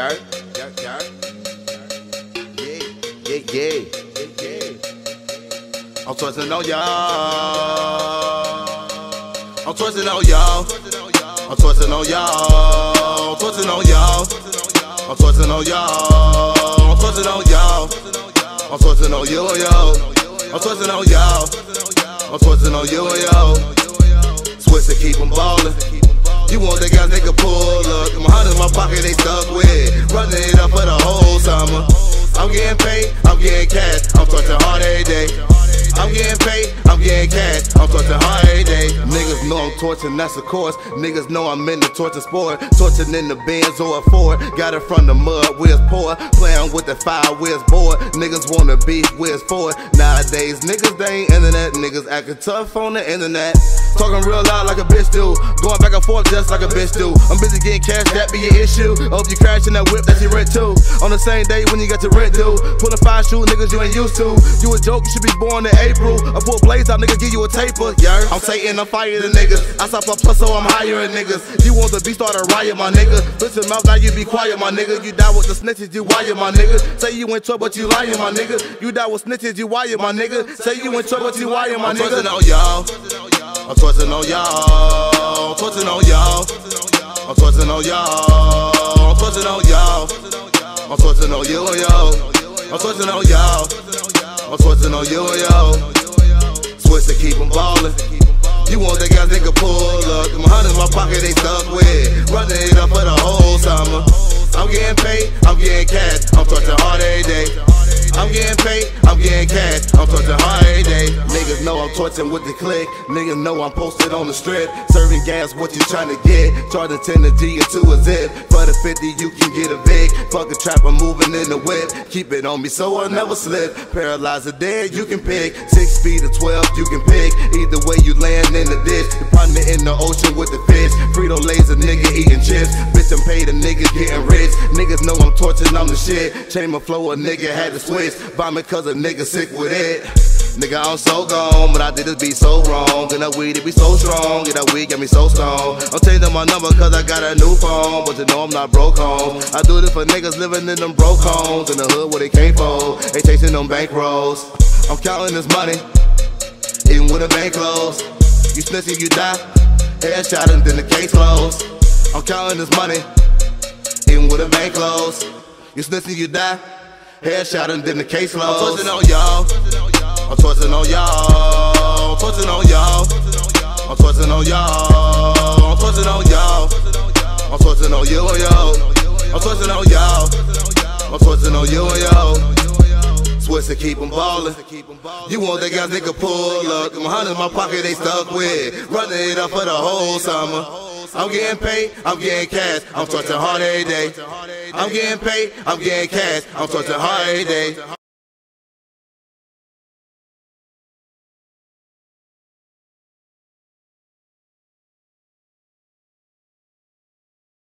yeah, yeah, yeah. Yeah, yeah, yeah, yeah. I'm twisting on y'all. I'm twisting on y'all. I'm twisting on y'all. I'm twisting on y'all. I'm twisting on y'all. I'm twisting on y'all. I'm twisting on you yo. I'm twisting on y'all. I'm twisting on you yo. Switch to keep them ballin'. You want guys they can pull getting paid, I'm getting cash. I'm touching hard every day. I'm getting paid, I'm getting cash. I'm touching hard every day. Niggas know I'm torching, that's of course. Niggas know I'm in the torture sport. Torching in the Benz or a Ford. Got it from the mud, where's poor. Playing with the fire, where's bored. Niggas wanna beef, where's for Nowadays, niggas they ain't internet. Niggas acting tough on the internet. Talking real loud like a bitch do. And forth just like a bitch do. I'm busy getting cash, that be your issue. Hope you crashing that whip that you rent too. On the same day when you got your rent due. Pulling five shoe niggas you ain't used to. You a joke, you should be born in April. I pull blaze out, nigga, give you a taper. Yeah, I'm Satan, I'm firing the niggas. I stop a plus, so I'm hiring niggas. You want the beast, start a riot, my nigga. Listen, mouth, now you be quiet, my nigga. You die with the snitches, you wire, my nigga. Say you in trouble, but you lying, my nigga. You die with snitches, you wire, my nigga. Say you in trouble, but you wire, my nigga. I'm y'all. I'm twisting on y'all. I'm twisting on y'all. I'm twisting on y'all. I'm twisting on y'all. I'm twisting on you and yo. I'm twisting on y'all. I'm twisting on you and yo. Switch to keep them ballin'. You want the guys they can pull up. Them hundreds my pocket they stuck with. Running it up for the whole summer. I'm getting paid, I'm getting cash. I'm touching hard every day. I'm getting paid, I'm getting cash. I'm touching hard every day. Torching with the click. Niggas know I'm posted on the strip. Serving gas, what you trying to get? Charging 10 to G into a zip. For the 50, you can get a Vic. Fuck a trap, I'm moving in the whip. Keep it on me so I never slip. Paralyzed or dead, you can pick. Six feet or 12, you can pick. Either way, you land in the ditch. Partner in the ocean with the fish. Frito laser nigga eating chips. Bitch, I'm paid a nigga getting rich. Niggas know I'm torching, I'm the shit. Chamber flow, a nigga had to switch. Vomit cause a nigga sick with it. Nigga, I'm so gone, but I did this beat so wrong. And that weed, it be so strong. And that weed get me so stoned. I'm changing my number cause I got a new phone. But you know I'm not broke home. I do this for niggas living in them broke homes. In the hood where they can't fold. They chasing them bank rolls. I'm counting this money, even with a bank closed. You snitching, you die. Headshot and then the case closed. I'm counting this money, even with a bank closed. You snitching, you die. Headshot and then the case closed. I'm on y'all. I'm twisting on y'all. Twisting on y'all. I'm twisting on y'all. I'm twisting on y'all. I'm twisting on you and yo. I'm twisting on y'all. I'm twisting on you and yo. Switch to keep them ballin'. You want the guys can pull up. Them hundreds in my pocket they stuck with. Running it up for the whole summer. I'm getting paid, I'm getting cash. I'm touching hard every day. I'm getting paid, I'm getting cash. I'm touching hard every day.